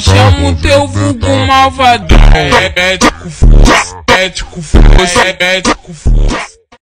Chamo o teu vulgo malvadão. É médico força, médico força, é médico força.